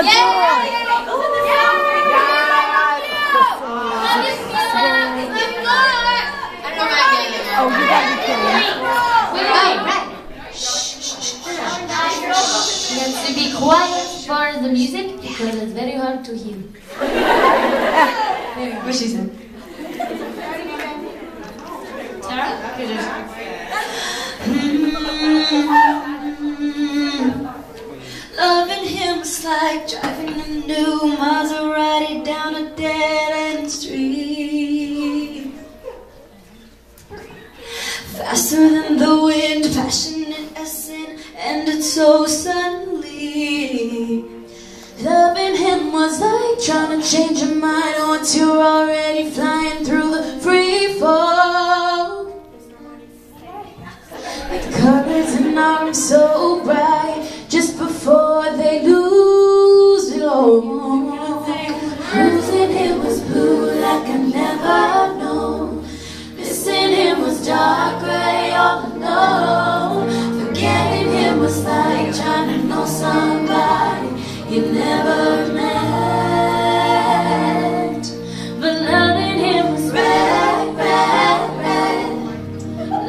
Oh, you gotta be have to be quiet for the music because it's very hard to hear. What she said. Loving was like driving a new Maserati down a dead end street. Faster than the wind, passionate as sin, ended so suddenly. Loving him was like trying to change your mind once you're already flying through the free fall. Like colors in arms was like trying to know somebody you never met. But loving him was red, red, red.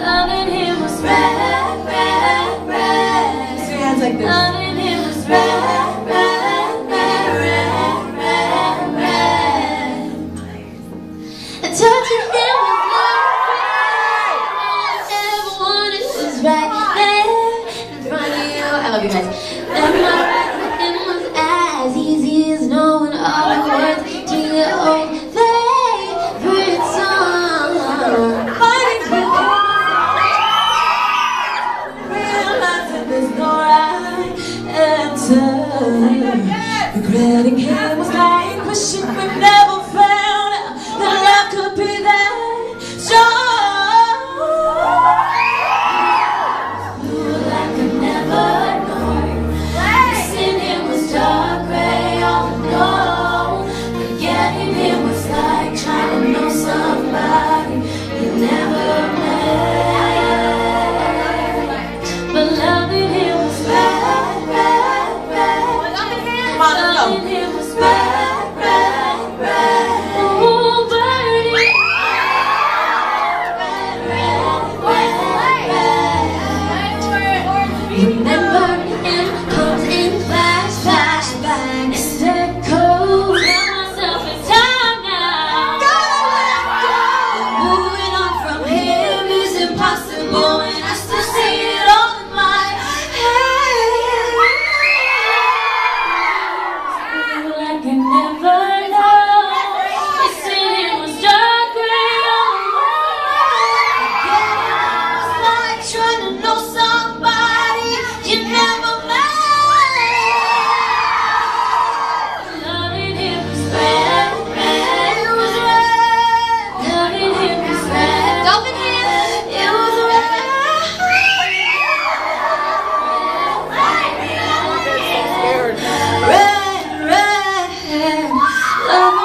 Loving him was red, red, red. Your hands like this. Regretting him Oh.